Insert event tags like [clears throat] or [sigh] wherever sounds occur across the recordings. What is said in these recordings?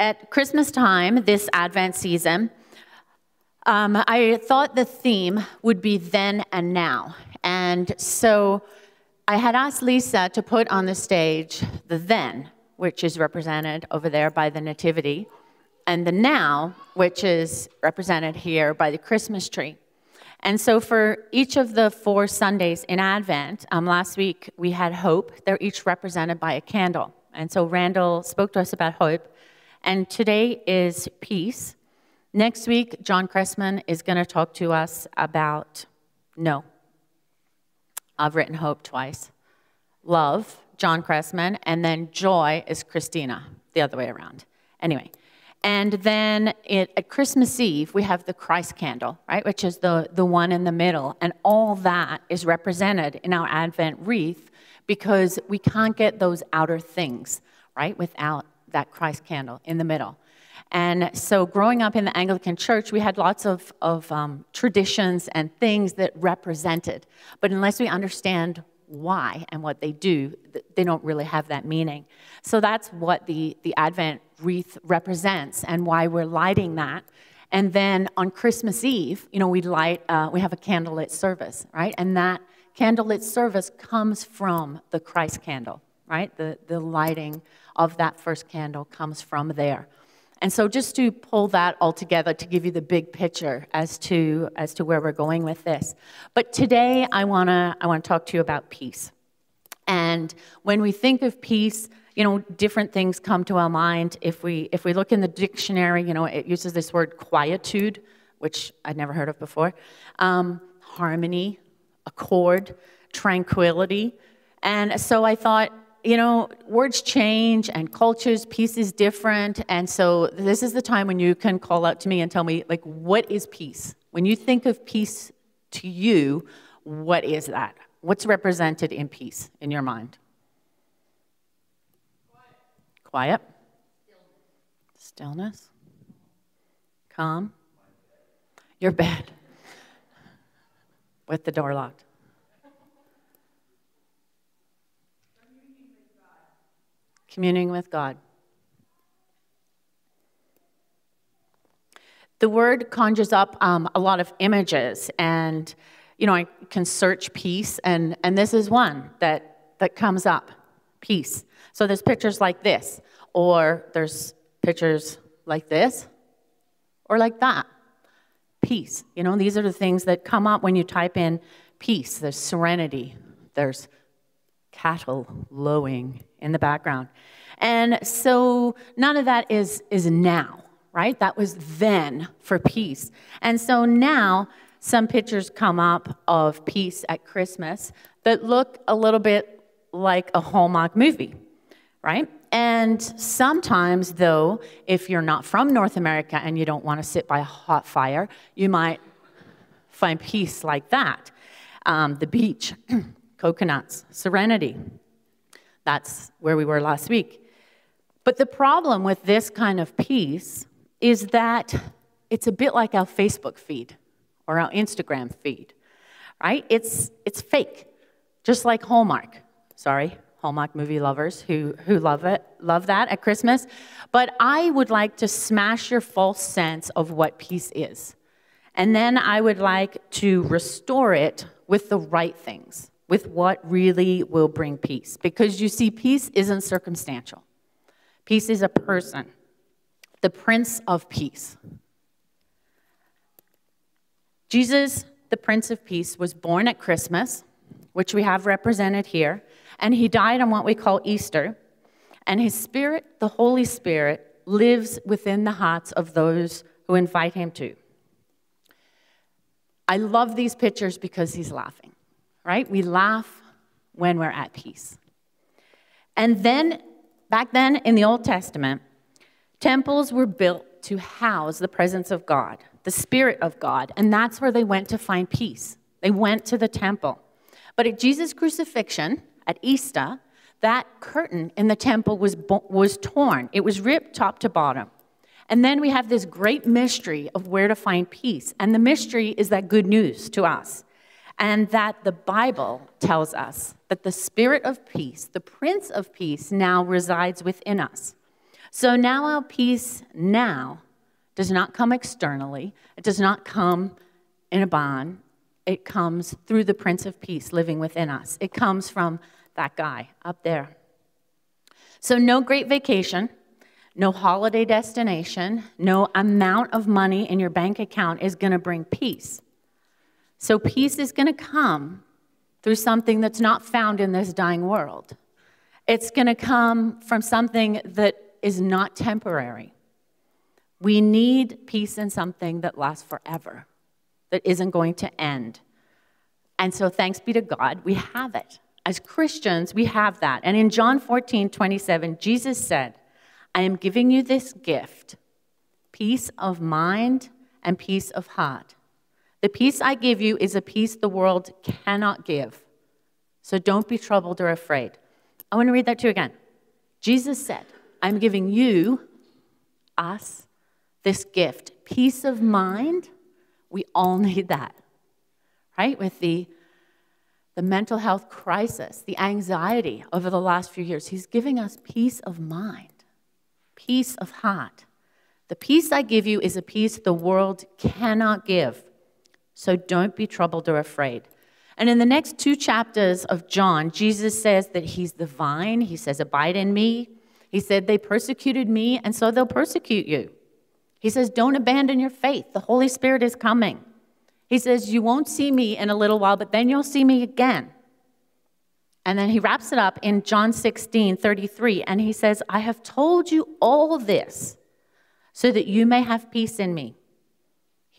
at Christmas time, this Advent season, um, I thought the theme would be then and now. And so I had asked Lisa to put on the stage the then, which is represented over there by the Nativity, and the now, which is represented here by the Christmas tree. And so, for each of the four Sundays in Advent, um, last week we had hope. They're each represented by a candle. And so, Randall spoke to us about hope. And today is peace. Next week, John Cressman is going to talk to us about no. I've written hope twice. Love, John Cressman, and then joy is Christina, the other way around. Anyway, and then it, at Christmas Eve, we have the Christ candle, right, which is the, the one in the middle. And all that is represented in our Advent wreath because we can't get those outer things, right, without that Christ candle in the middle. And so, growing up in the Anglican Church, we had lots of, of um, traditions and things that represented. But unless we understand why and what they do, they don't really have that meaning. So, that's what the, the Advent wreath represents and why we're lighting that. And then on Christmas Eve, you know, we light, uh, we have a candlelit service, right? And that candlelit service comes from the Christ candle, right? The, the lighting of that first candle comes from there. And so just to pull that all together to give you the big picture as to, as to where we're going with this. But today I wanna, I wanna talk to you about peace. And when we think of peace, you know, different things come to our mind. If we, if we look in the dictionary, you know, it uses this word quietude, which I'd never heard of before, um, harmony, accord, tranquility. And so I thought, you know, words change and cultures, peace is different. And so this is the time when you can call out to me and tell me, like, what is peace? When you think of peace to you, what is that? What's represented in peace in your mind? Quiet. Quiet. Stillness. Calm. Your bed. With the door locked. Communing with God. The word conjures up um, a lot of images, and you know, I can search peace, and, and this is one that, that comes up peace. So there's pictures like this, or there's pictures like this, or like that. Peace. You know, these are the things that come up when you type in peace. There's serenity, there's cattle lowing in the background. And so none of that is, is now, right? That was then for peace. And so now some pictures come up of peace at Christmas that look a little bit like a Hallmark movie, right? And sometimes, though, if you're not from North America and you don't want to sit by a hot fire, you might find peace like that. Um, the beach, [clears throat] coconuts, serenity. That's where we were last week. But the problem with this kind of peace is that it's a bit like our Facebook feed or our Instagram feed, right? It's, it's fake, just like Hallmark. Sorry, Hallmark movie lovers who, who love it, love that at Christmas. But I would like to smash your false sense of what peace is. And then I would like to restore it with the right things with what really will bring peace. Because you see, peace isn't circumstantial, peace is a person, the Prince of Peace. Jesus, the Prince of Peace, was born at Christmas, which we have represented here, and he died on what we call Easter. And his spirit, the Holy Spirit, lives within the hearts of those who invite him to. I love these pictures because he's laughing right? We laugh when we're at peace. And then, back then in the Old Testament, temples were built to house the presence of God, the Spirit of God, and that's where they went to find peace. They went to the temple. But at Jesus' crucifixion, at Easter, that curtain in the temple was, was torn. It was ripped top to bottom. And then we have this great mystery of where to find peace. And the mystery is that good news to us and that the Bible tells us that the Spirit of peace, the Prince of Peace, now resides within us. So now our peace now does not come externally, it does not come in a bond. It comes through the Prince of Peace living within us. It comes from that guy up there. So, no great vacation, no holiday destination, no amount of money in your bank account is going to bring peace. So, peace is going to come through something that's not found in this dying world. It's going to come from something that is not temporary. We need peace in something that lasts forever, that isn't going to end. And so, thanks be to God, we have it. As Christians, we have that. And in John 14, 27, Jesus said, I am giving you this gift peace of mind and peace of heart. The peace I give you is a peace the world cannot give. So don't be troubled or afraid. I want to read that to you again. Jesus said, I'm giving you, us, this gift peace of mind. We all [laughs] need that, right? With the, the mental health crisis, the anxiety over the last few years, He's giving us peace of mind, peace of heart. The peace I give you is a peace the world cannot give. So don't be troubled or afraid. And in the next two chapters of John, Jesus says that he's the vine. He says, Abide in me. He said, They persecuted me, and so they'll persecute you. He says, Don't abandon your faith. The Holy Spirit is coming. He says, You won't see me in a little while, but then you'll see me again. And then he wraps it up in John 16, 33, and he says, I have told you all this so that you may have peace in me.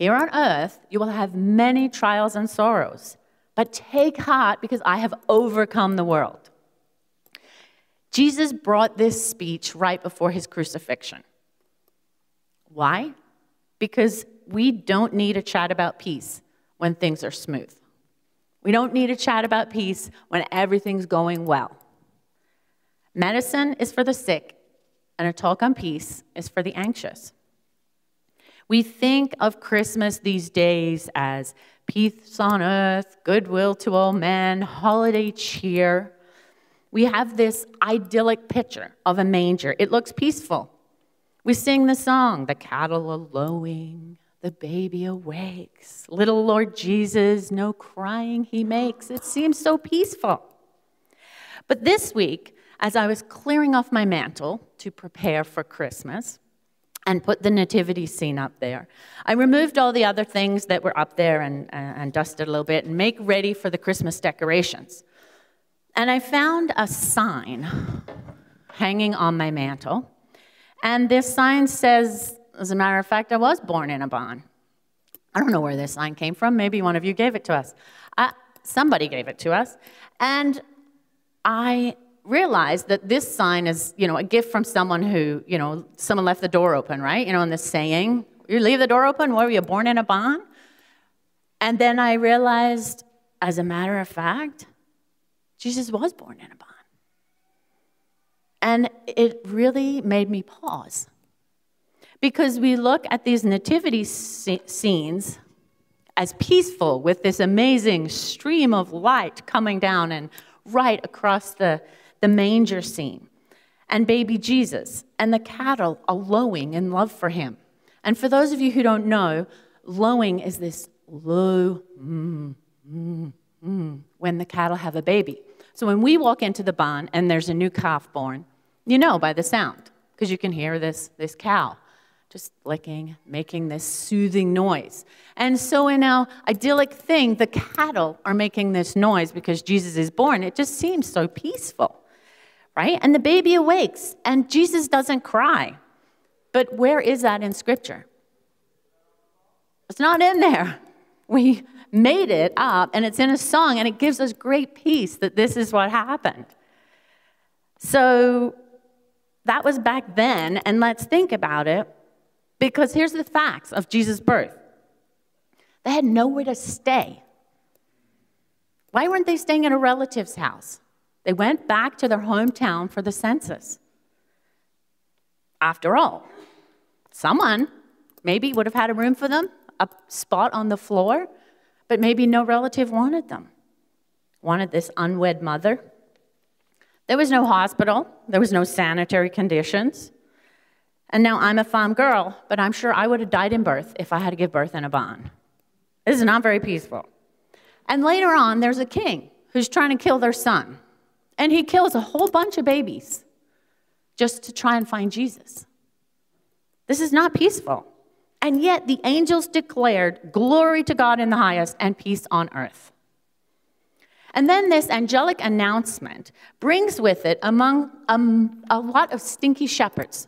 Here on earth, you will have many trials and sorrows, but take heart because I have overcome the world. Jesus brought this speech right before his crucifixion. Why? Because we don't need a chat about peace when things are smooth. We don't need a chat about peace when everything's going well. Medicine is for the sick, and a talk on peace is for the anxious. We think of Christmas these days as peace on earth, goodwill to all men, holiday cheer. We have this idyllic picture of a manger. It looks peaceful. We sing the song, the cattle are lowing, the baby awakes, little Lord Jesus, no crying he makes. It seems so peaceful. But this week, as I was clearing off my mantle to prepare for Christmas, and put the nativity scene up there. I removed all the other things that were up there and, uh, and dusted a little bit and make ready for the Christmas decorations. And I found a sign hanging on my mantle. And this sign says, as a matter of fact, I was born in a barn. I don't know where this sign came from. Maybe one of you gave it to us. Uh, somebody gave it to us. And I realize that this sign is, you know, a gift from someone who, you know, someone left the door open, right? You know, in the saying, you leave the door open, were you born in a barn? And then I realized, as a matter of fact, Jesus was born in a barn. And it really made me pause. Because we look at these nativity scenes as peaceful with this amazing stream of light coming down and right across the, the manger scene, and baby Jesus, and the cattle are lowing in love for him. And for those of you who don't know, lowing is this low mm, mm, mm, when the cattle have a baby. So when we walk into the barn and there's a new calf born, you know by the sound, because you can hear this, this cow just licking, making this soothing noise. And so, in our idyllic thing, the cattle are making this noise because Jesus is born. It just seems so peaceful right? And the baby awakes, and Jesus doesn't cry. But where is that in Scripture? It's not in there. [laughs] We made it up, and it's in a song, and it gives us great peace that this is what happened. So that was back then, and let's think about it because here's the facts of Jesus' birth they had nowhere to stay. Why weren't they staying at a relative's house? They went back to their hometown for the census. After all, someone maybe would have had a room for them, a spot on the floor, but maybe no relative wanted them. Wanted this unwed mother. There was no hospital, there was no sanitary conditions. And now I'm a farm girl, but I'm sure I would have died in birth if I had to give birth in a barn. This is not very peaceful. And later on, there's a king who's trying to kill their son. And he kills a whole bunch of babies just to try and find Jesus. This is not peaceful. And yet the angels declared, Glory to God in the highest and peace on earth. And then this angelic announcement brings with it among um, a lot of stinky shepherds,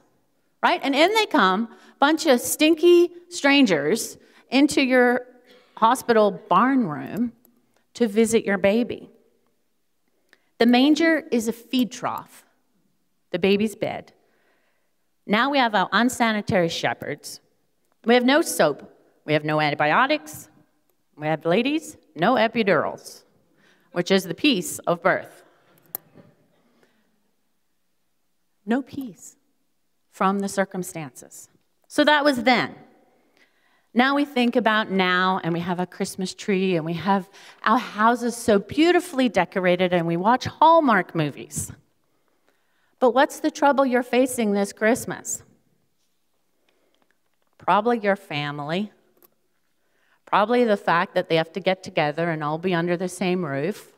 right? And in they come, bunch of stinky strangers into your hospital barn room to visit your baby. The manger is a feed trough, the baby's bed. Now we have our unsanitary shepherds. We have no soap. We have no antibiotics. We have, ladies, no epidurals which is the peace of birth. No peace from the circumstances. So that was then. Now we think about now, and we have a Christmas tree, and we have our houses so beautifully decorated, and we watch Hallmark movies. But what's the trouble you're facing this Christmas? Probably your family, Probably the fact that they have to get together and all be under the same roof,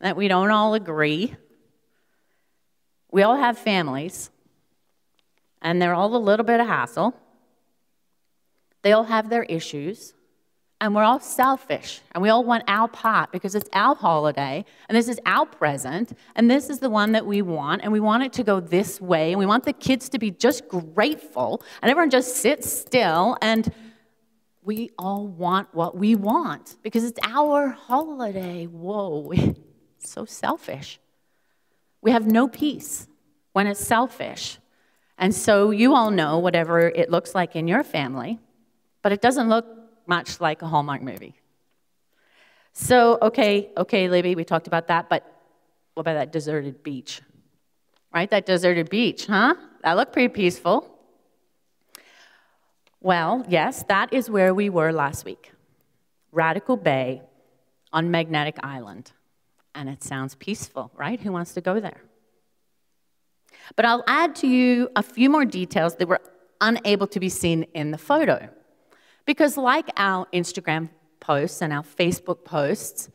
that we don't all agree. We all have families, and they're all a little bit of hassle. They all have their issues, and we're all selfish, and we all want our part because it's our holiday, and this is our present, and this is the one that we want, and we want it to go this way, and we want the kids to be just grateful, and everyone just sits still and we all want what we want because it's our holiday. Whoa, [laughs] so selfish. We have no peace when it's selfish. And so you all know whatever it looks like in your family, but it doesn't look much like a Hallmark movie. So, okay, okay, Libby, we talked about that, but what about that deserted beach? Right? That deserted beach, huh? That looked pretty peaceful. Well, yes, that is where we were last week Radical Bay on Magnetic Island. And it sounds peaceful, right? Who wants to go there? But I'll add to you a few more details that were unable to be seen in the photo. Because, like our Instagram posts and our Facebook posts,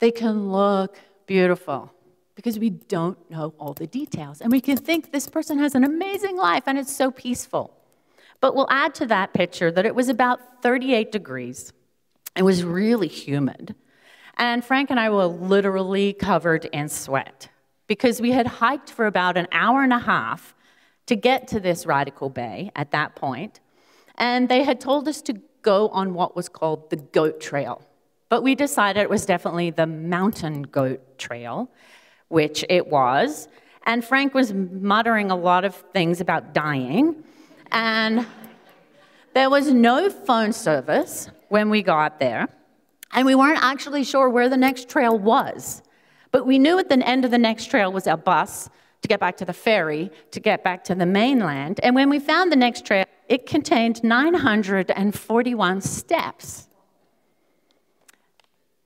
they can look beautiful because we don't know all the details. And we can think this person has an amazing life and it's so peaceful. But we'll add to that picture that it was about 38 degrees. It was really humid. And Frank and I were literally covered in sweat because we had hiked for about an hour and a half to get to this radical bay at that point. And they had told us to go on what was called the goat trail. But we decided it was definitely the mountain goat trail, which it was. And Frank was muttering a lot of things about dying. And there was no phone service when we got there, and we weren't actually sure where the next trail was. But we knew at the end of the next trail was a bus to get back to the ferry, to get back to the mainland. And when we found the next trail, it contained 941 steps.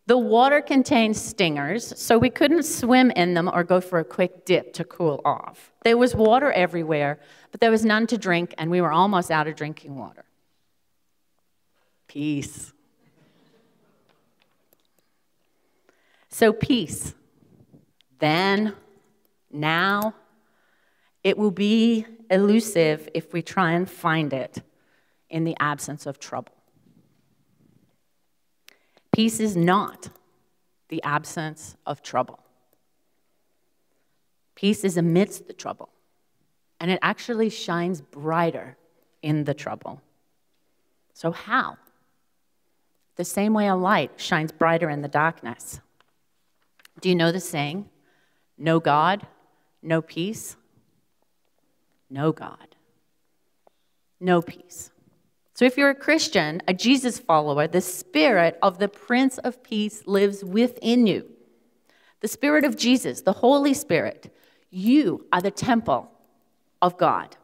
The water contained stingers, so we couldn't swim in them or go for a quick dip to cool off. There was water everywhere, but there was none to drink, and we were almost out of drinking water. Peace. So, peace. Then, now, it will be elusive if we try and find it in the absence of trouble. Peace is not the absence of trouble. Peace is amidst the trouble, and it actually shines brighter in the trouble. So, how? The same way a light shines brighter in the darkness. Do you know the saying? No God, no peace? No God, no peace. So, if you're a Christian, a Jesus follower, the Spirit of the Prince of Peace lives within you. The Spirit of Jesus, the Holy Spirit, you are the temple of God.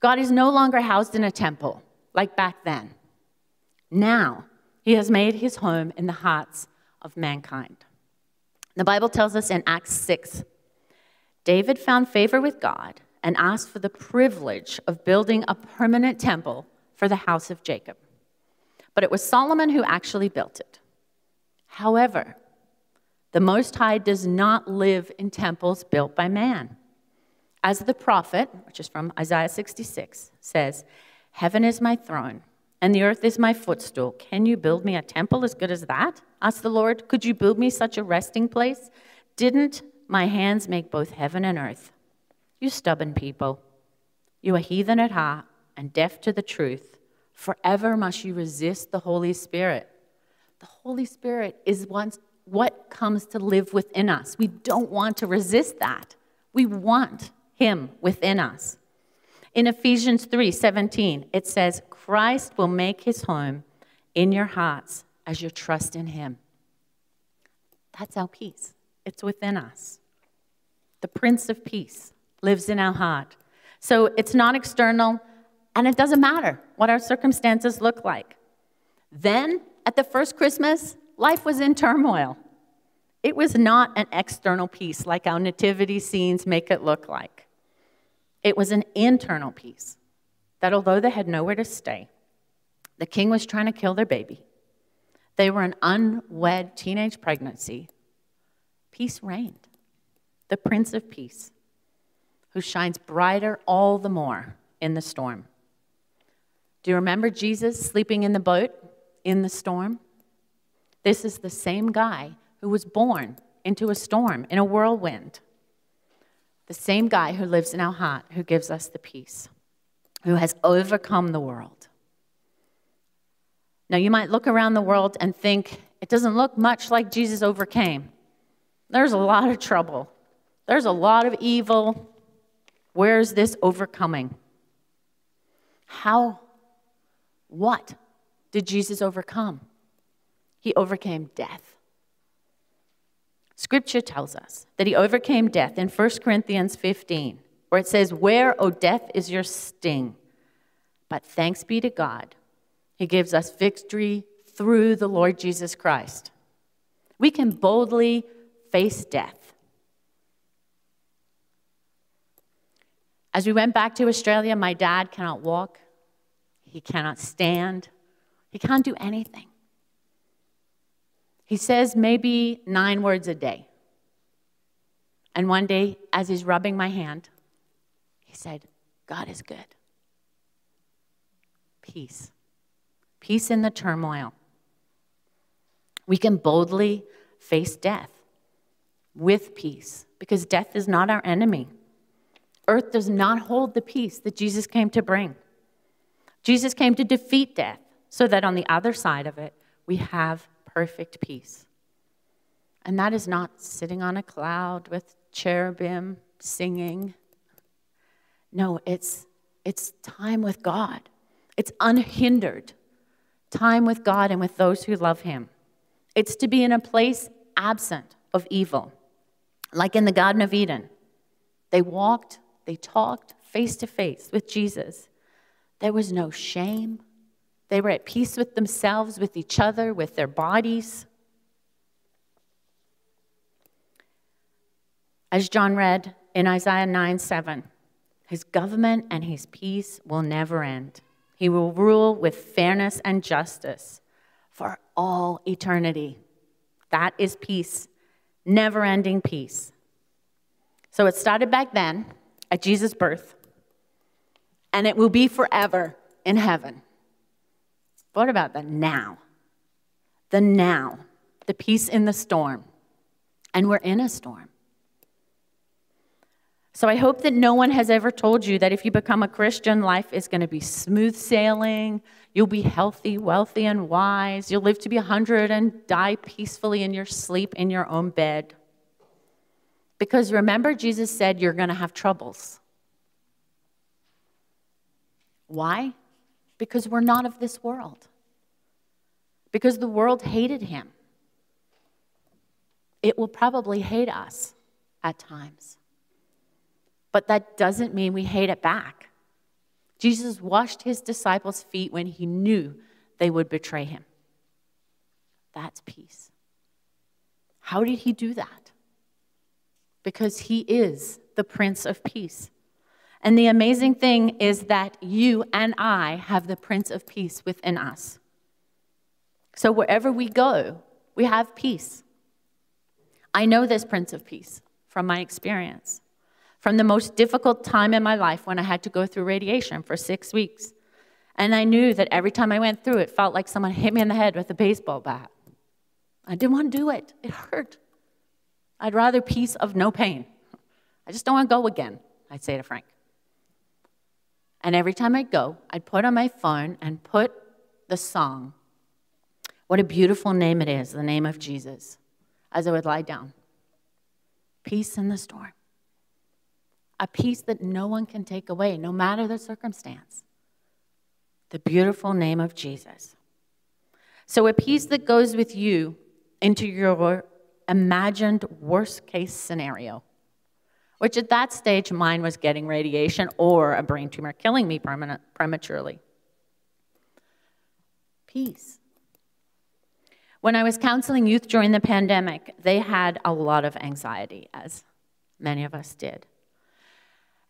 God is no longer housed in a temple like back then. Now, He has made His home in the hearts of mankind. The Bible tells us in Acts 6 David found favor with God and asked for the privilege of building a permanent temple for the house of Jacob. But it was Solomon who actually built it. However, the Most High does not live in temples built by man. As the prophet, which is from Isaiah 66, says, Heaven is my throne, and the earth is my footstool. Can you build me a temple as good as that? asked the Lord. Could you build me such a resting place? Didn't my hands make both heaven and earth? You stubborn people, you are heathen at heart and deaf to the truth. Forever must you resist the Holy Spirit. The Holy Spirit is once what comes to live within us. We don't want to resist that. We want Him within us. In Ephesians 3 17, it says, Christ will make his home in your hearts as you trust in him. That's our peace, it's within us. The Prince of Peace lives in our heart. So it's not external, and it doesn't matter what our circumstances look like. Then, at the first Christmas, life was in turmoil. It was not an external peace like our nativity scenes make it look like. It was an internal peace that although they had nowhere to stay, the king was trying to kill their baby. They were an unwed teenage pregnancy. Peace reigned. The Prince of Peace, who shines brighter all the more in the storm. Do you remember Jesus sleeping in the boat in the storm? This is the same guy who was born into a storm, in a whirlwind. The same guy who lives in our heart, who gives us the peace, who has overcome the world. Now, you might look around the world and think it doesn't look much like Jesus overcame. There's a lot of trouble, there's a lot of evil. Where's this overcoming? How, what did Jesus overcome? He overcame death. Scripture tells us that he overcame death in 1 Corinthians 15, where it says, Where, O death, is your sting? But thanks be to God, he gives us victory through the Lord Jesus Christ. We can boldly face death. As we went back to Australia, my dad cannot walk, he cannot stand, he can't do anything. He says maybe nine words a day. And one day, as he's rubbing my hand, he said, God is good. Peace. Peace in the turmoil. We can boldly face death with peace because death is not our enemy. Earth does not hold the peace that Jesus came to bring. Jesus came to defeat death so that on the other side of it, we have perfect peace. And that is not sitting on a cloud with cherubim singing. No, it's, it's time with God. It's unhindered time with God and with those who love Him. It's to be in a place absent of evil, like in the Garden of Eden. They walked, they talked face to face with Jesus. There was no shame, they were at peace with themselves, with each other, with their bodies. As John read in Isaiah 9 7, his government and his peace will never end. He will rule with fairness and justice for all eternity. That is peace, never ending peace. So it started back then at Jesus' birth, and it will be forever in heaven. What about the now? The now, the peace in the storm. And we're in a storm. So I hope that no one has ever told you that if you become a Christian, life is going to be smooth sailing. You'll be healthy, wealthy, and wise. You'll live to be 100 and die peacefully in your sleep in your own bed. Because remember, Jesus said you're going to have troubles. Why? because we're not of this world, because the world hated him. It will probably hate us at times, but that doesn't mean we hate it back. Jesus washed his disciples' feet when he knew they would betray him. That's peace. How did he do that? Because he is the Prince of Peace. And the amazing thing is that you and I have the Prince of Peace within us. So wherever we go, we have peace. I know this Prince of Peace from my experience, from the most difficult time in my life when I had to go through radiation for six weeks. And I knew that every time I went through it, felt like someone hit me in the head with a baseball bat. I didn't want to do it, it hurt. I'd rather peace of no pain. I just don't want to go again, I'd say to Frank. And every time I'd go, I'd put on my phone and put the song what a beautiful name it is, the name of Jesus, as I would lie down. Peace in the storm. A peace that no one can take away, no matter the circumstance. The beautiful name of Jesus. So, a peace that goes with you into your imagined worst case scenario, which at that stage mine was getting radiation or a brain tumor killing me prematurely. Peace. When I was counseling youth during the pandemic, they had a lot of anxiety, as many of us did.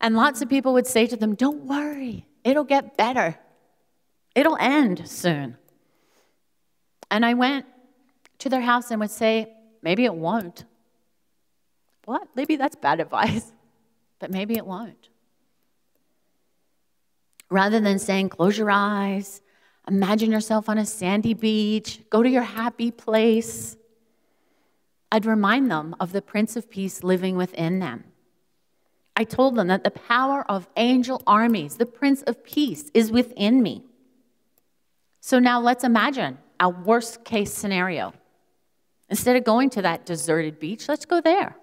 And lots of people would say to them, Don't worry, it'll get better. It'll end soon. And I went to their house and would say, Maybe it won't. What? Maybe that's bad advice, [laughs] but maybe it won't. Rather than saying, Close your eyes, Imagine yourself on a sandy beach, go to your happy place. I'd remind them of the Prince of Peace living within them. I told them that the power of angel armies, the Prince of Peace, is within me. So now let's imagine our worst case scenario. Instead of going to that deserted beach, let's go there.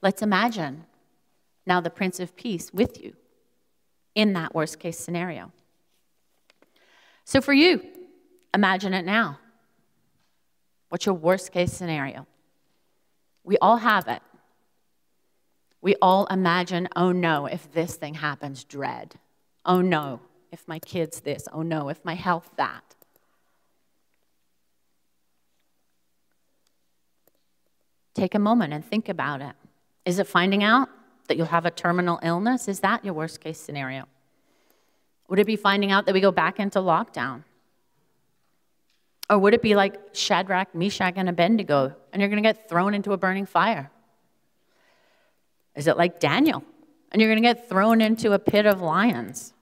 Let's imagine now the Prince of Peace with you in that worst case scenario. So for you, imagine it now. What's your worst case scenario? We all have it. We all imagine, oh no, if this thing happens, dread. Oh no, if my kid's this. Oh no, if my health that. Take a moment and think about it. Is it finding out that you'll have a terminal illness? Is that your worst case scenario? Would it be finding out that we go back into lockdown? Or would it be like Shadrach, Meshach, and Abednego, and you're going to get thrown into a burning fire? Is it like Daniel, and you're going to get thrown into a pit of lions?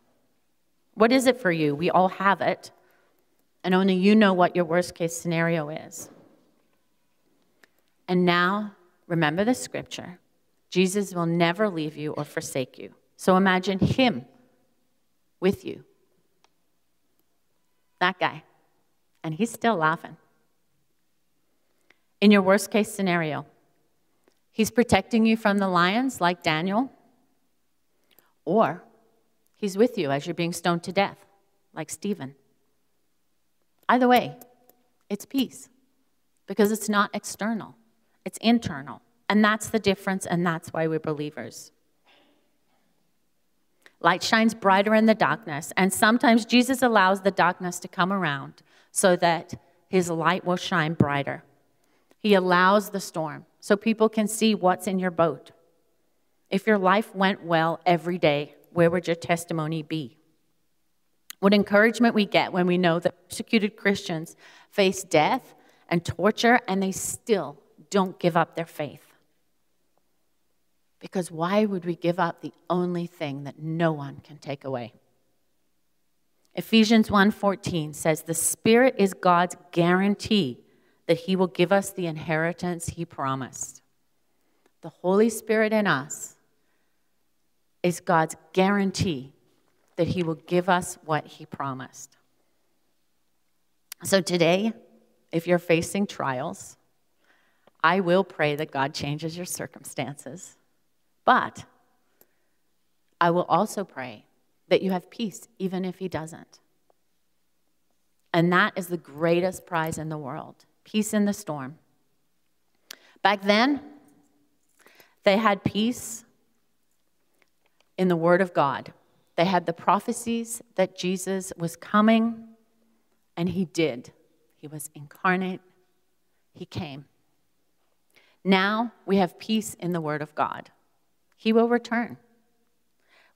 What is it for you? We all have it, and only you know what your worst case scenario is. And now, remember the scripture Jesus will never leave you or forsake you. So imagine Him with you. That guy. And he's still laughing. In your worst case scenario, he's protecting you from the lions like Daniel, or he's with you as you're being stoned to death like Stephen. Either way, it's peace because it's not external, it's internal. And that's the difference, and that's why we're believers. Light shines brighter in the darkness, and sometimes Jesus allows the darkness to come around so that his light will shine brighter. He allows the storm so people can see what's in your boat. If your life went well every day, where would your testimony be? What encouragement we get when we know that persecuted Christians face death and torture and they still don't give up their faith. Because why would we give up the only thing that no one can take away? Ephesians 1:14 says the spirit is God's guarantee that he will give us the inheritance he promised. The Holy Spirit in us is God's guarantee that he will give us what he promised. So today, if you're facing trials, I will pray that God changes your circumstances. But I will also pray that you have peace, even if He doesn't. And that is the greatest prize in the world peace in the storm. Back then, they had peace in the Word of God. They had the prophecies that Jesus was coming, and He did. He was incarnate, He came. Now we have peace in the Word of God. He will return.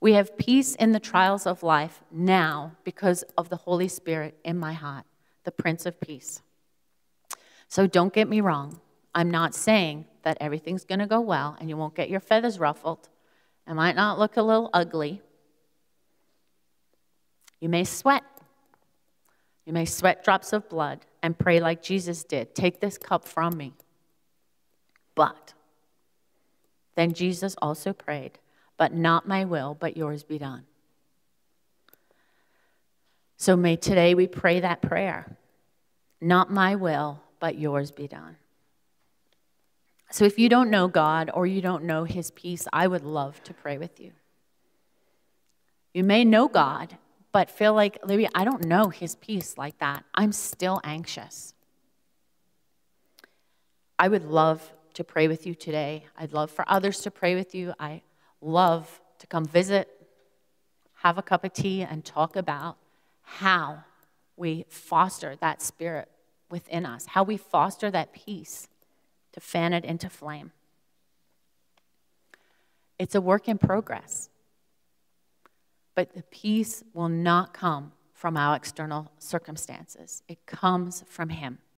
We have peace in the trials of life now because of the Holy Spirit in my heart, the Prince of Peace. So don't get me wrong. I'm not saying that everything's going to go well and you won't get your feathers ruffled. It might not look a little ugly. You may sweat. You may sweat drops of blood and pray like Jesus did Take this cup from me. But then Jesus also prayed, But not my will, but yours be done. So may today we pray that prayer Not my will, but yours be done. So if you don't know God or you don't know his peace, I would love to pray with you. You may know God, but feel like, Libby, I don't know his peace like that. I'm still anxious. I would love to pray with you today. I'd love for others to pray with you. I love to come visit, have a cup of tea, and talk about how we foster that spirit within us, how we foster that peace to fan it into flame. It's a work in progress. But the peace will not come from our external circumstances, it comes from Him.